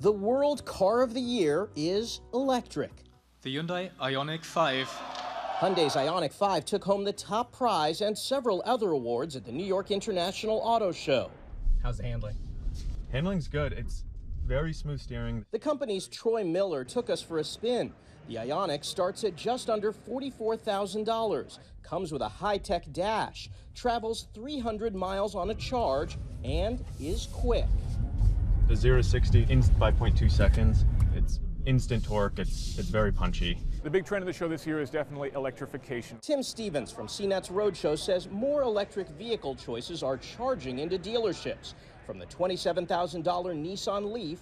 The world car of the year is electric. The Hyundai Ioniq 5. Hyundai's Ioniq 5 took home the top prize and several other awards at the New York International Auto Show. How's the handling? Handling's good. It's very smooth steering. The company's Troy Miller took us for a spin. The Ioniq starts at just under $44,000, comes with a high-tech dash, travels 300 miles on a charge, and is quick. The 0 to 60 in 5.2 seconds. It's instant torque. It's it's very punchy. The big trend of the show this year is definitely electrification. Tim Stevens from CNET's Roadshow says more electric vehicle choices are charging into dealerships, from the $27,000 Nissan Leaf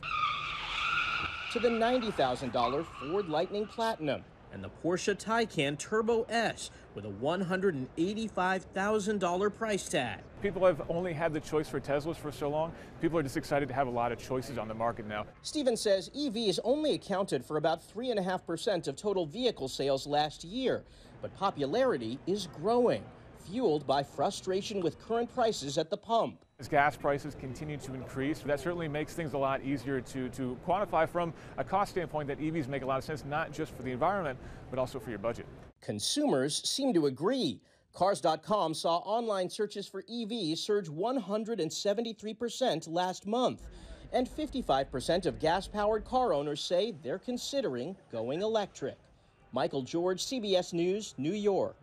to the $90,000 Ford Lightning Platinum and the Porsche Taycan Turbo S with a $185,000 price tag. People have only had the choice for Teslas for so long. People are just excited to have a lot of choices on the market now. Stevens says EVs only accounted for about 3.5% of total vehicle sales last year, but popularity is growing, fueled by frustration with current prices at the pump. As gas prices continue to increase, that certainly makes things a lot easier to, to quantify from a cost standpoint that EVs make a lot of sense, not just for the environment, but also for your budget. Consumers seem to agree. Cars.com saw online searches for EVs surge 173% last month. And 55% of gas powered car owners say they're considering going electric. Michael George, CBS News, New York.